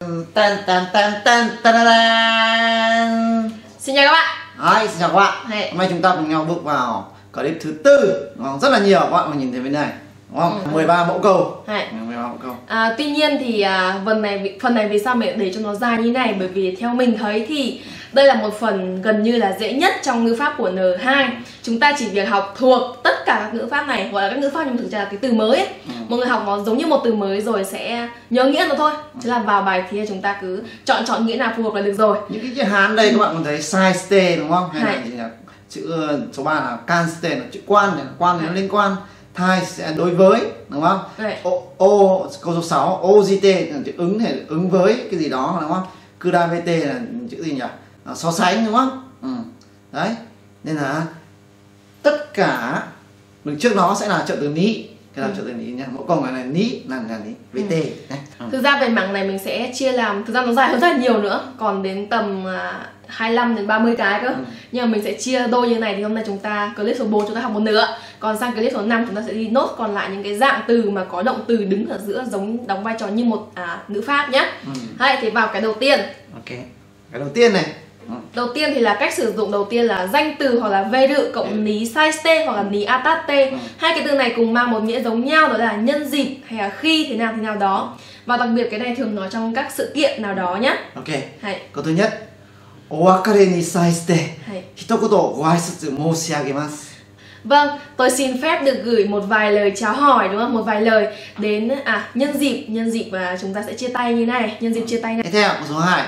Tan tan tan tan tan tan Xin chào các bạn Đấy, xin chào các bạn Hey. Hôm nay chúng ta cùng nhau bước vào clip thứ tư đúng không? Rất là nhiều các bạn nhìn thấy bên này Đúng không? Ừ. 13 mẫu câu Hay. 13 mẫu câu À, tuy nhiên thì à, phần này phần này vì sao mình để cho nó dài như này bởi vì theo mình thấy thì đây là một phần gần như là dễ nhất trong ngữ pháp của N2 chúng ta chỉ việc học thuộc tất cả các ngữ pháp này gọi là các ngữ pháp nhưng thực ra là cái từ mới ấy. Ừ. một người học nó giống như một từ mới rồi sẽ nhớ nghĩa nó thôi chứ là vào bài thì chúng ta cứ chọn chọn nghĩa nào phù hợp là được rồi Những cái chữ Hán đây các bạn còn thấy size stay đúng không? Hay là chữ ờ, số 3 là can stay là chữ quan này, quan thì nó liên quan Thai sẽ đối với đúng không? O, o câu số 6 OGT là chữ ứng thể ứng với cái gì đó đúng không? Kuda VT là chữ gì nhỉ? À, so sánh đúng không? Ừ. Đấy. Nên là tất cả đằng trước nó sẽ là trợ từ ní cái là trợ từ ní nhá mẫu câu này là ní là là ní VT đấy. Ừ. Thực ra về mảng này mình sẽ chia làm Thực ra nó dài hơn rất là nhiều nữa Còn đến tầm à, 25 đến 30 cái cơ Ừ. Nhưng mà mình sẽ chia đôi như này Thì hôm nay chúng ta clip số 4 chúng ta học một nửa Còn sang clip số 5 chúng ta sẽ đi nốt Còn lại những cái dạng từ mà có động từ đứng ở giữa Giống đóng vai trò như một à, ngữ pháp nhé Ừ. Hay thì vào cái đầu tiên ok cái đầu tiên này Ừ. Đầu tiên thì là cách sử dụng đầu tiên là danh từ hoặc là vê đự cộng ní sai tê hoặc là ní atate. Ừ. Hai cái từ này cùng mang một nghĩa giống nhau đó là nhân dịp hay là khi thế nào thế nào đó. Và đặc biệt cái này thường nói trong các sự kiện nào đó nhé. ok Hay, câu thứ nhất お別れに際してhay. 一言ご挨拶申し上げます Vâng, tôi xin phép được gửi một vài lời chào hỏi đúng không? Một vài lời đến à nhân dịp, nhân dịp và chúng ta sẽ chia tay như này, nhân dịp chia tay này. tiếp theo câu số 2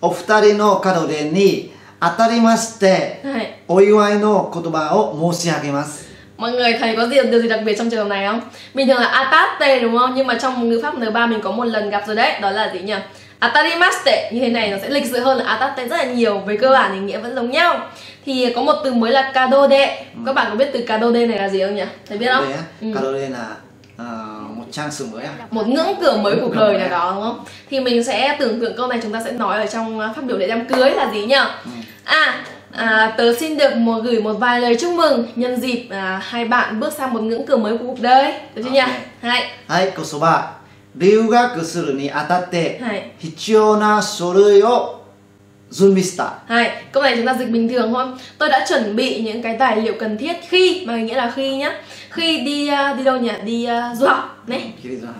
お二人の門出に当たりまして Hay. お祝いの言葉を申し上げます Mọi người thấy có gì điều gì đặc biệt trong trường hợp này không? Bình thường là atate đúng không? Nhưng mà trong ngữ pháp N3 mình có một lần gặp rồi đấy, đó là gì nhỉ? Atarimaste như thế này nó sẽ lịch sự hơn là atate rất là nhiều với cơ bản thì nghĩa vẫn giống nhau. Thì có một từ mới là kadode. Các bạn có biết từ kadode này là gì không nhỉ? Thấy biết không? Đây á, Ừ. cái đầu đây là ờ, một trang sử mới à một ngưỡng cửa mới Ngưỡng cuộc cửa đời mới. nào đó đúng không? Thì mình sẽ tưởng tượng câu này chúng ta sẽ nói ở trong à, phát biểu lễ đám cưới là gì nhỉ? Ừ. À, à tớ xin được một gửi một vài lời chúc mừng nhân dịp à, hai bạn bước sang một ngưỡng cửa mới của cuộc đời. Được chưa nhỉ? Ok. Hay. はい、câu số 3留学するにあたってはい必要な書類を Zulmista Hai, câu này chúng ta dịch bình thường không? Tôi đã chuẩn bị những cái tài liệu cần thiết khi Mà nghĩa là khi nhá. Khi đi uh, đi đâu nhỉ? Đi uh, du học này. Khi đi du học.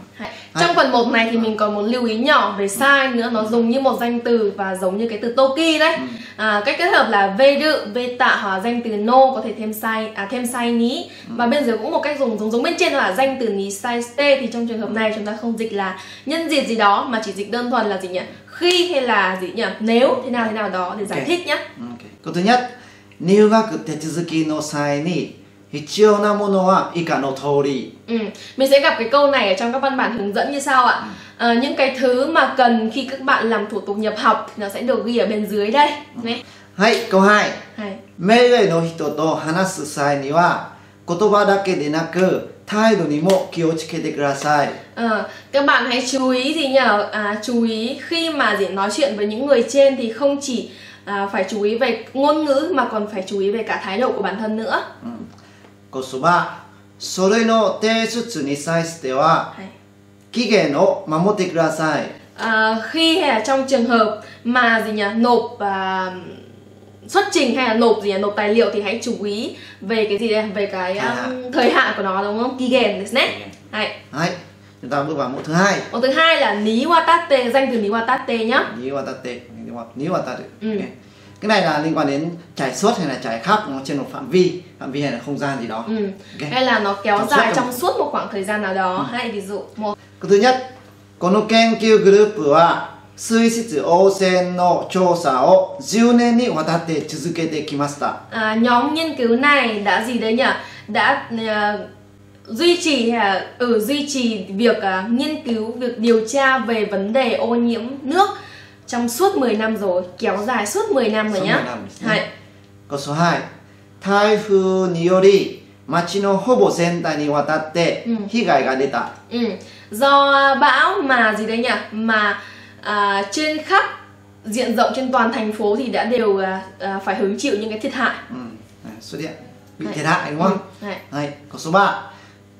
Trong phần 1 này thì mình còn một lưu ý nhỏ về sai nữa. Nó dùng như một danh từ và giống như cái từ Toki đấy. Ừ. À, Cách kết hợp là vê đự, vê tạ hoặc danh từ no Có thể thêm sai, à, thêm sai ní ừ. Và bên dưới cũng một cách dùng giống giống bên trên là danh từ ní sai ste Thì trong trường hợp này chúng ta không dịch là nhân dịp gì đó Mà chỉ dịch đơn thuần là gì nhỉ? Khi hay là gì nhỉ? Nếu thế nào thế nào đó để giải Ok. thích nhá Okay. câu thứ nhất入学手続きの際に必要なものは以下の通り Ừ. Mình sẽ gặp cái câu này ở trong các văn bản hướng dẫn như sau ạ à, Những cái thứ mà cần khi các bạn làm thủ tục nhập học thì nó sẽ được ghi ở bên dưới đây này. はいcâu 2 Hay. 目上の人と話す際には言葉だけでなく thái độ ni mộ kiyochikete kudasai. Ờ, các bạn hãy chú ý gì nhở? À, chú ý khi mà gì nói chuyện với những người trên thì không chỉ à, phải chú ý về ngôn ngữ mà còn phải chú ý về cả thái độ của bản thân nữa. Ừ. Kosoba, sore no teisutsu ni saishite wa kigen o mamotte kudasai. À, ờ, khi hay là trong trường hợp mà gì nhỉ nộp à, xuất trình hay là nộp gì là nộp tài liệu thì hãy chú ý về cái gì đây? Về cái um, thời hạn của nó đúng không? Kỳ ghèn đấy. Nhé hãy chúng ta bước vào mẫu thứ hai. Mẫu thứ hai là ní watate danh từ ní watate nhá. Ní watate. Ní watate. Ừ. okay. cái này là liên quan đến trải suốt hay là trải khắp nó trên một phạm vi phạm vi hay là không gian gì đó. Ừ. okay. hay là nó kéo trong dài trong suốt một khoảng thời gian nào đó. Ừ. hay ví dụ một cái thứ nhất konoken 水質汚染の調査を10年にわたって続けてきました à, nhóm nghiên cứu này đã gì đấy nhỉ đã à, duy trì hay là ừ, duy trì việc à, nghiên cứu việc điều tra về vấn đề ô nhiễm nước trong suốt 10 năm rồi kéo dài suốt 10 năm rồi Suốt nhá 10nămですね Hay. câu số 2台風により町のほぼ全体にわたってうん被害が出た、 ừ. do bão mà gì đấy nhỉ mà à, trên khắp diện rộng trên toàn thành phố thì đã đều à, à, phải hứng chịu những cái thiệt hại うんねxuất hiện bị Hay. thiệt hại đúng không Ừ. Hay. はい、câu số 3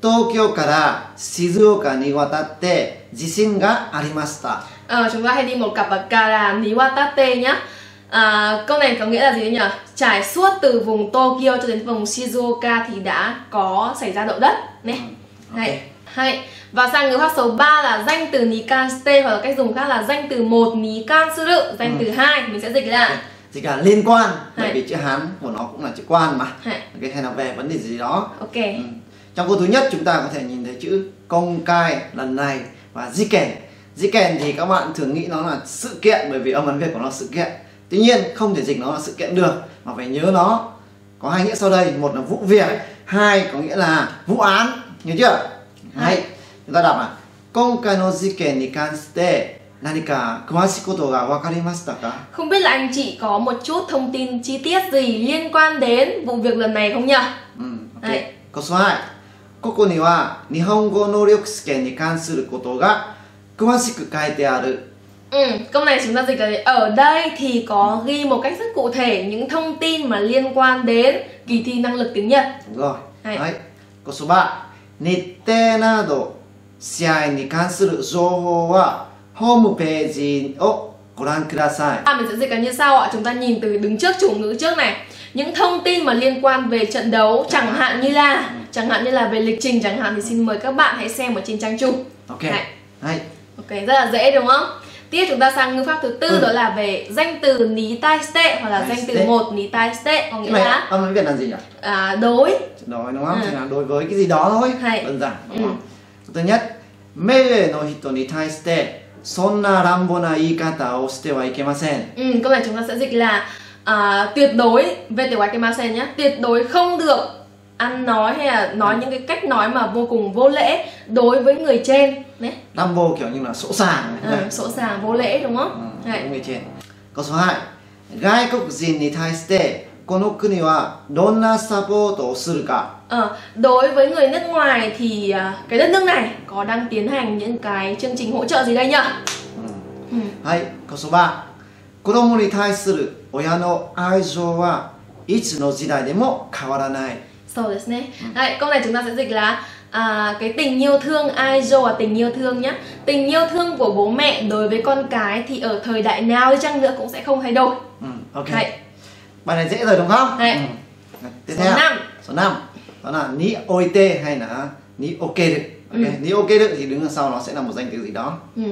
東京から静岡に渡って地震がありました Ờ, chúng ta hay đi một cặp ở Kara Niwatate nhá à, Câu này có nghĩa là gì nhỉ? Trải suốt từ vùng Tokyo cho đến vùng Shizuoka thì đã có xảy ra động đất Nè Ừ, hay, Và sang ngữ pháp số 3 là danh từ Nikanshite hoặc là cách dùng khác là danh từ 1 Nikansuru Danh Ừ. từ 2 mình sẽ dịch là gì cả liên quan bởi Hay. vì chữ hán của nó cũng là chữ quan mà. Hay. ok hay là về vấn đề gì đó. Ok. Ừ. trong câu thứ nhất chúng ta có thể nhìn thấy chữ công cai lần này và di kèn. Di kèn thì các bạn thường nghĩ nó là sự kiện bởi vì âm ấn việt của nó là sự kiện. Tuy nhiên không thể dịch nó là sự kiện được mà phải nhớ nó. Có hai nghĩa sau đây một là vụ việc hai có nghĩa là vụ án nhớ chưa hay chúng ta đọc là công cai no jiken ni kanshite nanika kumashikoto ga wakarimashita ka Không biết là anh chị có một chút thông tin chi tiết gì liên quan đến vụ việc lần này không nhỉ? うん、はい コスワイここには日本語能力試験に関することが詳しく書いてある Ừ, câu này chúng ta dịch là gì? Ở đây thì có ghi một cách rất cụ thể những thông tin mà liên quan đến kỳ thi năng lực tiếng Nhật. すごいはいはいコスバ 日程など試合に関する情報はホームページをご覧ください À, mình sẽ dịch là như sau ạ? Chúng ta nhìn từ đứng trước chủ ngữ trước này. Những thông tin mà liên quan về trận đấu chẳng hạn như là chẳng hạn như là về lịch trình chẳng hạn thì xin mời các bạn hãy xem ở trên trang chung. オッ はい はい Ok, rất là dễ đúng không? tiếp chúng ta sang ngữ pháp thứ tư ừ. đó là về danh từ ní tai tệ hoặc là danh từ một ní tai tệ có nghĩa là âm tiếng việt là gì nhỉ? À, đối. Đối đúng không? Ừ. là đối với cái gì đó thôi. Hay. đơn giản đúng ừ. không? Ừ. thứ nhất mele no hito ni tai tệ sonna rambo na ikata o shite wa ikemasen. Ừ câu này chúng ta sẽ dịch là à, tuyệt đối về tiểu cái masen nhé tuyệt đối không được ăn nói hay là nói những cái cách nói mà vô cùng vô lễ đối với người trên đấy 乱暴kiểu như là sỗ sàng à, sỗ sàng vô lễ đúng không Ừ, Đấy. đúng người trên câu số 2外国人に対してこの国はどんなサポートをするか Ờ, đối với người nước ngoài thì à, cái đất nước này có đang tiến hành những cái chương trình hỗ trợ gì đây nhỉ? うん Ừ. はいcâu số 3子供に対する親の愛情はいつの時代でも変わらない So this này. Đấy, câu này chúng ta sẽ dịch là à, cái tình yêu thương aijo là tình yêu thương nhá. Tình yêu thương của bố mẹ đối với con cái thì ở thời đại nào đi chăng nữa cũng sẽ không thay đổi. うん ok Đấy. bài này dễ rồi đúng không Hay. ừ. tiếp Số theo năm. số 5 đó là ni oite hay là ni ok được ok Ừ. ni ok được thì đứng đằng sau nó sẽ là một danh từ gì đó Ừ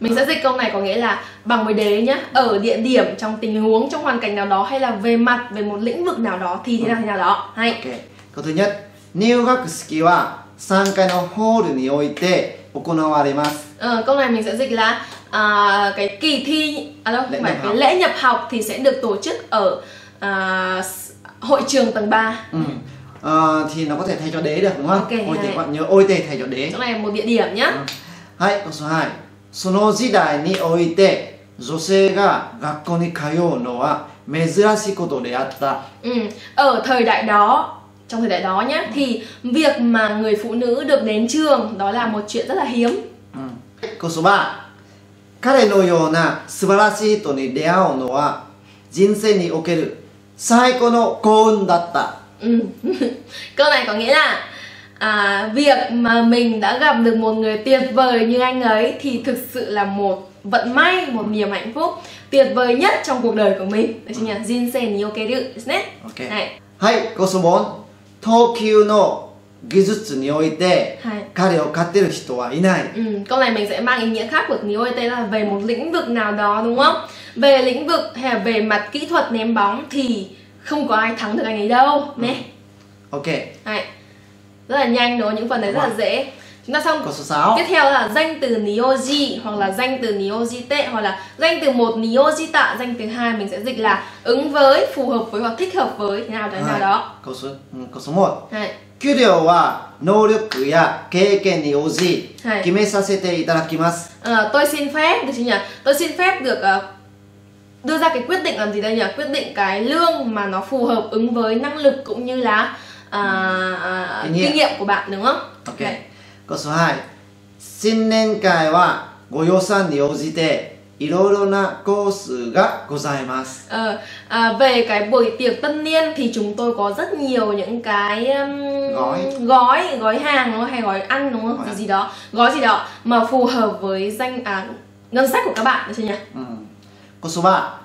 Mình sẽ dịch câu này có nghĩa là bằng với đế nhá, ở địa điểm trong tình huống trong hoàn cảnh nào đó hay là về mặt về một lĩnh vực nào đó thì thế nào thế nào đó. Hay. OK câu thứ nhất入学式は3階のホールにおいて行われます Ờ, câu này mình sẽ dịch là à, cái kỳ thi à đâu, Lễ không phải nhập cái học. lễ nhập học thì sẽ được tổ chức ở à, s- hội trường tầng 3 ừ. Ờ, thì nó có thể thay cho đế được đúng không? Ok, Ôi thì hay. các bạn nhớ ôi tê thay cho đế. chỗ này là một địa điểm nhá はい、câu số 2. その時代において女性が学校に通うのは珍しいことであった。ừ. ở thời đại đó trong thời đại đó nhá thì việc mà người phụ nữ được đến trường đó là một chuyện rất là hiếm うん、câu số 3. 彼のような素晴らしい人に出会うのは人生における最高の幸運だった。ừ. câu này có nghĩa là à, việc mà mình đã gặp được một người tuyệt vời như anh ấy thì thực sự là một vận may một niềm hạnh phúc tuyệt vời nhất trong cuộc đời của mình đấy chính là Jinsen ni okeru desu ne. OK。 này はい、câu số 4. 投球の技術においてはい彼を勝てる人はいない。 Ừ, câu này mình sẽ mang ý nghĩa khác của tiếng OET là về một lĩnh vực nào đó đúng không? Về lĩnh vực hay là về mặt kỹ thuật ném bóng thì không có ai thắng được anh ấy đâu nè. OK。 Này. rất là nhanh đúng không? Những phần đấy rất là vâng. dễ. Chúng ta xong Câu số 6. tiếp theo là danh từ nioji hoặc là danh từ niojite hoặc là danh từ một niojita danh từ hai mình sẽ dịch là ứng với phù hợp với hoặc thích hợp với thế nào đấy nào đó. Câu số ừ, câu số một. Kyu liệu là nỗ lực và kế kiện ni oji kime sasete itadakimasu. Ờ, tôi xin phép được chứ nhỉ? Tôi xin phép được ờ, đưa ra cái quyết định làm gì đây nhỉ? Quyết định cái lương mà nó phù hợp ứng với năng lực cũng như là à, à, Kinh nghiệm. kinh nghiệm của bạn đúng không? OK。câu số 2. 新年会はご予算に応じていろいろなコースがございます。 Ờ, à, về cái buổi tiệc tân niên thì chúng tôi có rất nhiều những cái um, Gói. gói gói hàng đúng không? hay gói ăn đúng không Gói gì ăn. gì đó gói gì đó mà phù hợp với danh à, ngân sách của các bạn được chưa nhỉ うん、こそば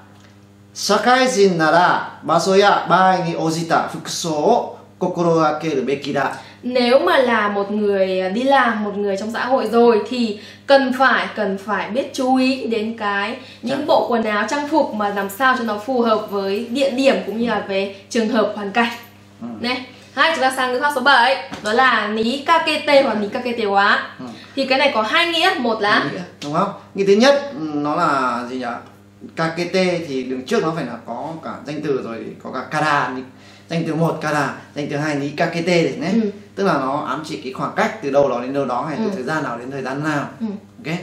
社会人なら場所や場合に応じた服装を 心がけるべきだ nếu mà là một người đi làm một người trong xã hội rồi thì cần phải cần phải biết chú ý đến cái những Trang bộ quần áo trang phục mà làm sao cho nó phù hợp với địa điểm cũng như là về trường hợp hoàn cảnh Ừ. này hai chúng ta sang ngữ pháp số 7 đó là ní kakete hoặc ní kakete quá Ừ. thì cái này có hai nghĩa một là Nghĩa, đúng không nghĩa thứ nhất ừ, nó là gì nhỉ KKT thì đứng trước nó phải là có cả danh từ rồi thì có cả kara nhỉ? danh từ một kara danh từ hai ní KKT đấy nhé Ừ. tức là nó ám chỉ cái khoảng cách từ đâu đó đến đâu đó hay từ Ừ. thời gian nào đến thời gian nào ừ. ok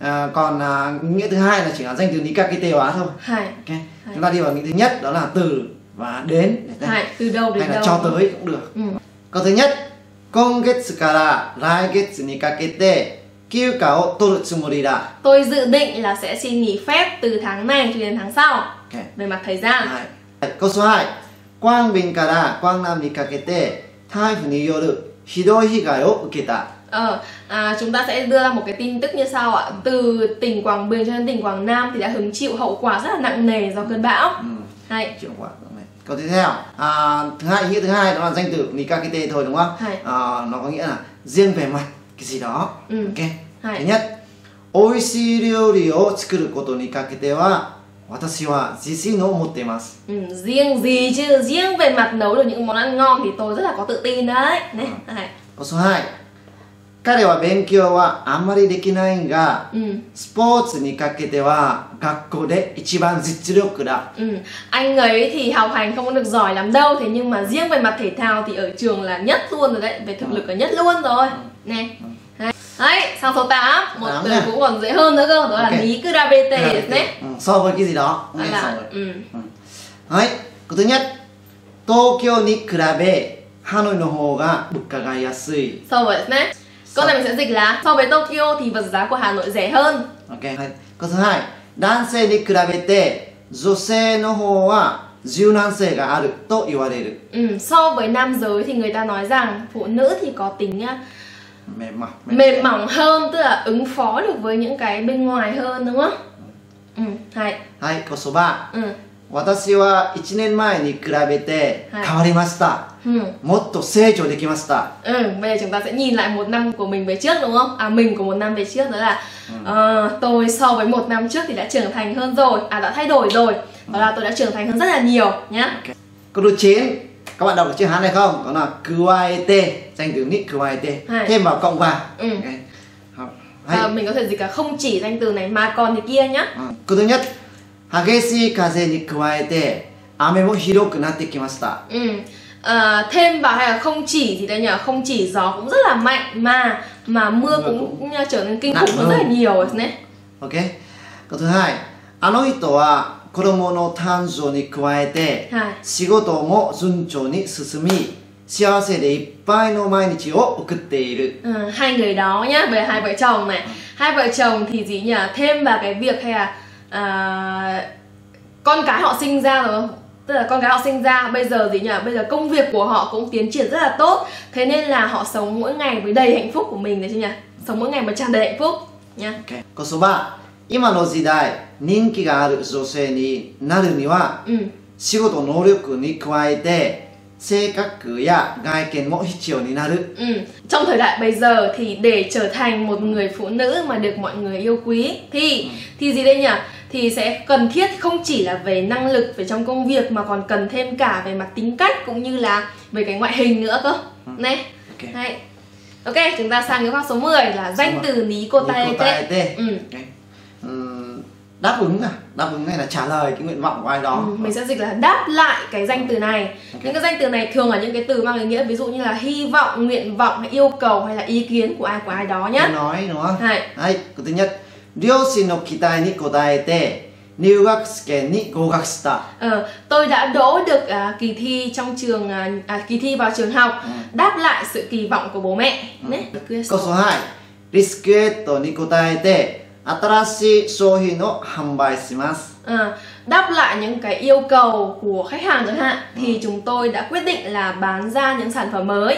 à, còn à, nghĩa thứ hai là chỉ là danh từ ní KKT hóa thôi hai ok chúng ta đi vào nghĩa thứ nhất đó là từ và đến để xem. hai từ đâu đến hay là đâu cho tới cũng được ừ. câu thứ nhất 今月から来月にかけて休暇を取るつもりだ tôi dự định là sẽ xin nghỉ phép từ tháng này cho đến tháng sau Ok. về mặt thời gian はい、câu số 2 光便から光南にかけて台風によるひどい被害を受けた Ờ, à, chúng ta sẽ đưa ra một cái tin tức như sau ạ Từ tỉnh Quảng Bình cho đến tỉnh Quảng Nam thì đã hứng chịu hậu quả rất là nặng nề do cơn bão ừ, Hay, chịu quả này. câu tiếp theo à, thứ hai nghĩa thứ hai đó là danh từ nikakete thôi đúng không Hay. à, nó có nghĩa là riêng về mặt cái gì đó Ừ. ok Hay. thứ nhất 美味しい料理を作 ることにかけては私は自信を持っています ừ, riêng gì chứ Riêng về mặt nấu được những món ăn ngon thì tôi rất là có tự tin đấy Này, hay. câu số 2彼は勉強はあんまりできないが Ừ, スポーツにかけては学校で一番実力だ ừ. Anh ấy thì học hành không có được giỏi lắm đâu Thế nhưng mà riêng về mặt thể thao thì ở trường là nhất luôn rồi đấy Về thực lực là nhất luôn rồi Nè Hay. Đấy, sang số 8 Một Tám từ nha. cũng còn dễ hơn nữa cơ Đó là Ok. ní kurabete đấy うんそう覚え記事だ Đó ね là そう ừ. はいことに東京に比べハノイの方が物価が安い So với đấy Câu này mình sẽ dịch là So với Tokyo thì vật giá của Hà Nội rẻ hơn オッケーはいことはい男性に比べて女性の方は柔軟性があると言われる ừ, So với nam giới thì người ta nói rằng Phụ nữ thì có tính à, めま mềm mỏng hơn Tức là ứng phó được với những cái bên ngoài hơn đúng không? Ừ, hay はい言葉 ừ, 私は1年前に比べてはい変わりました、 ừ. もっと成長できました Ừ, bây giờ chúng ta sẽ nhìn lại một năm của mình về trước đúng không? À mình của một năm về trước đó là ờ, tôi so với một năm trước thì đã trưởng thành hơn rồi, à đã thay đổi rồi. Đó là tôi đã trưởng thành hơn rất là nhiều nhá. câu thứ 9 các bạn đọc được chữ hán này không đó là kuaete danh từ nghĩa kuaete thêm vào cộng vào ừ. okay. À, mình có thể dịch cả không chỉ danh từ này mà còn thì kia nhá. À. Câu thứ nhất, hageshii kaze ni kuaete ame mo hiroku natte kimashita. Ừ. À, thêm vào hay là không chỉ thì đây nhỉ, không chỉ gió cũng rất là mạnh mà mà mưa, cũng, cũng trở nên kinh khủng rất là nhiều đấy. Ok. Câu thứ hai, ano hito wa 子供の誕生に加えて Hai. 仕事も順調に進み幸せでいっぱいの毎日を送っている Ừ, hai người đó nhá về hai vợ chồng này hai vợ chồng thì gì nhỉ thêm vào cái việc hay là à, con cái họ sinh ra rồi tức là con cái họ sinh ra bây giờ gì nhỉ bây giờ công việc của họ cũng tiến triển rất là tốt thế nên là họ sống mỗi ngày với đầy hạnh phúc của mình đấy chứ nhỉ sống mỗi ngày mà tràn đầy hạnh phúc nha OK 言葉 今の時代人気がある女性になるには ừ. 仕事能力に加えて性格や外見も必要になる Ừ. Trong thời đại bây giờ thì để trở thành một người phụ nữ mà được mọi người yêu quý thì thì gì đây nhỉ? Thì sẽ cần thiết không chỉ là về năng lực về trong công việc mà còn cần thêm cả về mặt tính cách cũng như là về cái ngoại hình nữa cơ. Này. Ok. Hay. Ok, chúng ta sang cái khoa số 10 là danh Số từ ní cô tay tê. Nikotaete. Ừ. Ok. Ừm, đáp ứng à đáp ứng hay là trả lời cái nguyện vọng của ai đó Ừ, mình sẽ dịch là đáp lại cái danh từ này Ok. những cái danh từ này thường là những cái từ mang ý nghĩa ví dụ như là hy vọng nguyện vọng hay yêu cầu hay là ý kiến của ai của ai đó Câu nhá nói đúng không はいはいcâu thứ nhất 両親の期待に応えて入学試験に合格した Ờ, tôi đã đỗ được à, kỳ thi trong trường à, à, kỳ thi vào trường học Ừ. đáp lại sự kỳ vọng của bố mẹ Đấy, câu số 2リスクエットに応えて 新しい商品を販売します Ờ, đáp lại những cái yêu cầu của khách hàng chẳng hạn thì chúng tôi đã quyết định là bán ra những sản phẩm mới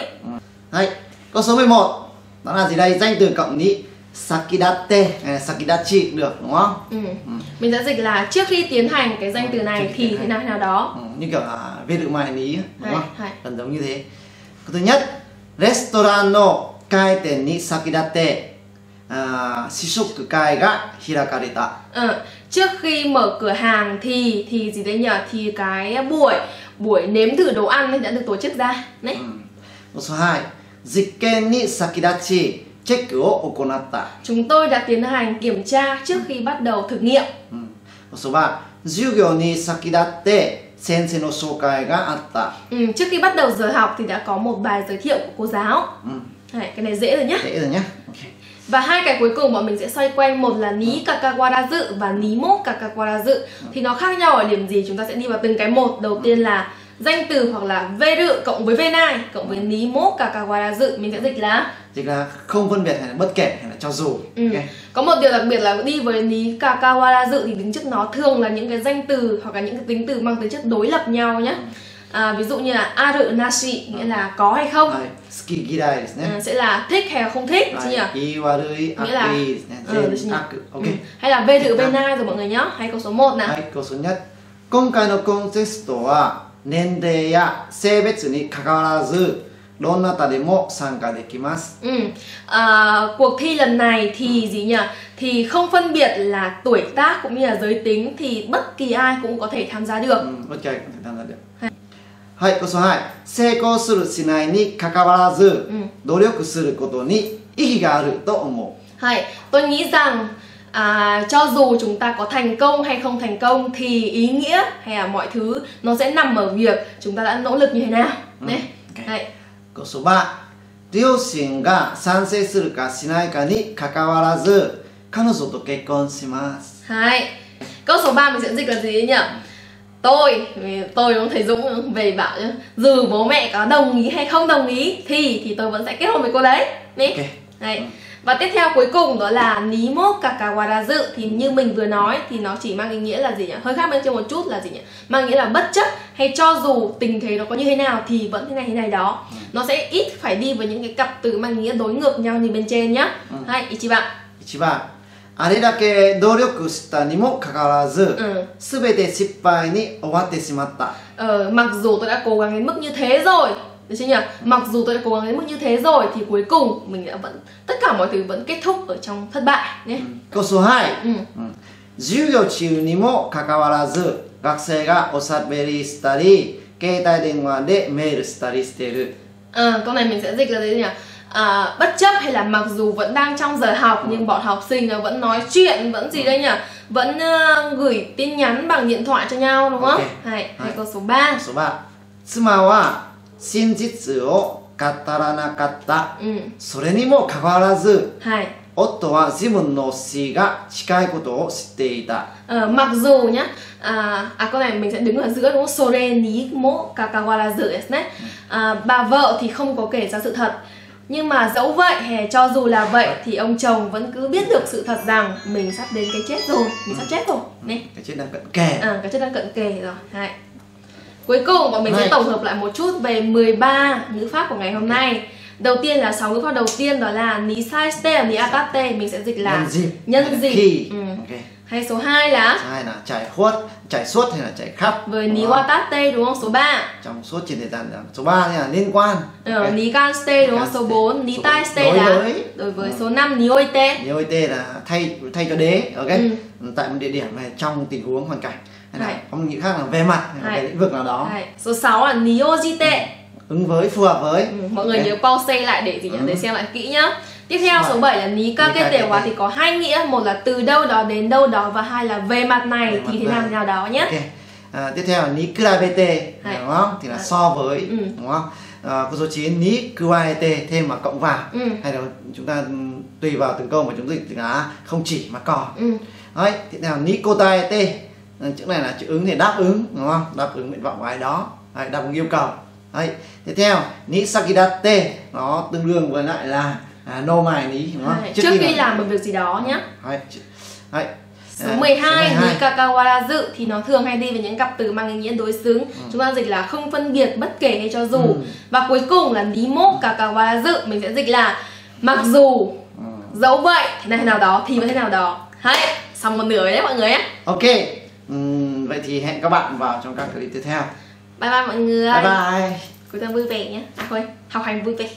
はい。câu số 11 đó là gì đây? Danh từ cộng ní sakidatte hay là sakidachi được đúng không ừ. mình sẽ dịch là trước khi tiến hành cái danh từ Ừ, này trước khi thì tiến thế nào hành. thế nào đó ừ, như kiểu là về tự mại lý đúng Hay, không hay. gần giống như thế cái thứ nhất restaurant no kaiten ni sakidatte uh, shishoku kai ga hirakareta Ờ, trước khi mở cửa hàng thì thì gì đấy nhỉ thì cái buổi buổi nếm thử đồ ăn ấy đã được tổ chức ra đấy うんsố 2実験に先立ちチェックを行った、 chúng tôi đã tiến hành kiểm tra trước khi bắt đầu thử nghiệm うん、số 3授業に先立って先生の紹介があった、 ừ, trước khi bắt đầu giờ học thì đã có một bài giới thiệu của cô giáo うん、 Đấy, cái này dễ rồi nhá dễ rồi nhé ok và hai cái cuối cùng bọn mình sẽ xoay quanh một là ní kakawarazu và ní mốt kakawarazu thì nó khác nhau ở điểm gì chúng ta sẽ đi vào từng cái một. Đầu tiên là danh từ hoặc là veru cộng với venai cộng với ní mốt kakawarazu mình sẽ dịch là? Dịch là không phân biệt hay là bất kể hay là cho dù Ừ. ok? Có một điều đặc biệt là đi với ní kakawarazu thì đứng trước nó thường là những cái danh từ hoặc là những cái tính từ mang tính chất đối lập nhau nhé À, ví dụ như là aru nashi nghĩa là có hay không はい好き嫌いですね、 à, sẽ là thích hay là không thích chứ nhỉ? はい、いい悪い悪 Nghĩa là- いですね Ờ, được 善 nhỉ? 悪 OK、 Ừ. Hay là về thử bên ai rồi mọi người nhá. Hay câu số 1 nào. はい、ご存nhất今回のコンテストは年齢や性別にかかわらずどなたでも参加できます Ừ. À, cuộc thi lần này thì gì nhỉ? Thì không phân biệt là tuổi tác cũng như là giới tính thì bất kỳ ai cũng có thể tham gia được. うん、もう一回簡単だよ はい、ごそはい成功するしないにかかわらず、うん努力することに意義があると思 Hay, tôi nghĩ rằng à, cho dù chúng ta có thành công hay không thành công thì ý nghĩa hay là mọi thứ nó sẽ nằm ở việc chúng ta đã nỗ lực như thế nào. Đấy. ok. Hay. うごそば両親が賛成するかしないかにかかわらず彼女と結婚します Hay. Câu số 3 mình sẽ dịch là gì nhỉ? Tôi, tôi cũng thầy Dũng về bảo Dù bố mẹ có đồng ý hay không đồng ý Thì thì tôi vẫn sẽ kết hôn với cô đấy Đấy. Ok. Đấy. Và tiếp theo cuối cùng đó là ní mốt kakawarazu Thì như mình vừa nói thì nó chỉ mang ý nghĩa là gì nhỉ? Hơi khác bên trên một chút là gì nhỉ? Mang nghĩa là bất chấp hay cho dù tình thế nó có như thế nào thì vẫn thế này thế này đó Nó sẽ ít phải đi với những cái cặp từ mang nghĩa đối ngược nhau như bên trên nhá Hay, chị bạn 一番あれだけ努力したにもかかわらず、Ừ. 全て失敗に終わってしまった Ờ, mặc dù tôi đã cố gắng đến mức như thế rồi được chưa nhỉ? Mặc dù tôi đã cố gắng đến mức như thế rồi thì cuối cùng mình đã vẫn tất cả mọi thứ vẫn kết thúc ở trong thất bại nhé. こそはい、Ừ. うん授業中にもかかわらず学生がおしゃべりしたり携帯電話でメールしたりしている Ờ, câu này mình sẽ dịch là gì nhỉ? à, bất chấp hay là mặc dù vẫn đang trong giờ học nhưng bọn học sinh nó vẫn nói chuyện vẫn gì đây nhỉ vẫn uh, gửi tin nhắn bằng điện thoại cho nhau đúng không? Okay. Hai, câu số 3. Số 3. Tsuma wa shinjitsu o gataranakatta. Ừ. Sore ni mo kawarazu. Otto wa jimun no shi ga chikai koto o shitteita. Ờ, mặc dù nhá à, à này mình sẽ đứng ở giữa đúng không? Sore ni mo kakawarazu ừ. ờ, bà vợ thì không có kể ra sự thật nhưng mà dẫu vậy cho dù là vậy thì ông chồng vẫn cứ biết được sự thật rằng mình sắp đến cái chết rồi, mình sắp chết rồi. Này, cái chuyện đang cận kề à, cái chết đang cận kề rồi. Đấy. Cuối cùng bọn mình sẽ Này. tổng hợp lại một chút về 13 ngữ pháp của ngày hôm nay. Đầu tiên là 6 ngữ pháp đầu tiên đó là ní sai ste, ní atate, mình sẽ dịch là nhân dịp nhân dịp. Ừ. ok Hay số 2 là hai là trải khuất trải suốt hay là trải khắp với ní không? watate đúng không? Số 3 trong suốt trên thời gian số 3 là liên quan Ờ, Ok. ní gan stay đúng không? Số stay. 4 ní tai stay đối là với. đối với Ừ. số 5 ní oite. Nếu IT là thay thay cho đế ok Ừ. tại một địa điểm này trong tình huống hoàn cảnh hay là Hay. có một nghĩa khác là về mặt hay là Hay. về lĩnh vực nào đó Đấy. Số 6 là ní ojite. ứng với phù hợp với Ừ, mọi người nhớ pause lại để gì nhỉ? Ừ. Để xem lại kỹ nhá. Tiếp theo số Rồi. 7 là ní ca Ní tể kê hóa thì có hai nghĩa, một là từ đâu đó đến đâu đó và hai là về mặt này Về thì thế nào nào đó nhé. ok à, tiếp theo là ní kurabete đúng không thì là Hay. so với Ừ. đúng không à, câu số 9 ní kuaete thêm mà cộng vào Ừ. hay là chúng ta ừm, tùy vào từng câu mà chúng dịch là không chỉ mà còn Ừ. Đấy, tiếp theo Nikotaete chữ này là chữ ứng thì đáp ứng đúng không đáp ứng nguyện vọng của ai đó Đấy, đáp ứng yêu cầu Đấy. tiếp theo Nisakidate nó tương đương với lại là à, no mài ní đúng không Đấy, Trước khi làm một việc gì đó nhé. Đấy. Đấy. Số À, 12 số ní kakawarazu thì nó thường hay đi với những cặp từ mang ý nghĩa đối xứng. Chúng ta dịch là không phân biệt bất kể hay cho dù. Ừ. Và cuối cùng là ní mốt kakawarazu mình sẽ dịch là mặc dù Ừ. dẫu vậy thế này thế nào đó thì thế nào đó đấy xong một nửa đấy mọi người nhé ok Ừm, vậy thì hẹn các bạn vào trong các clip tiếp theo bye bye mọi người bye bye cuối tuần vui vẻ nhé à thôi học hành vui vẻ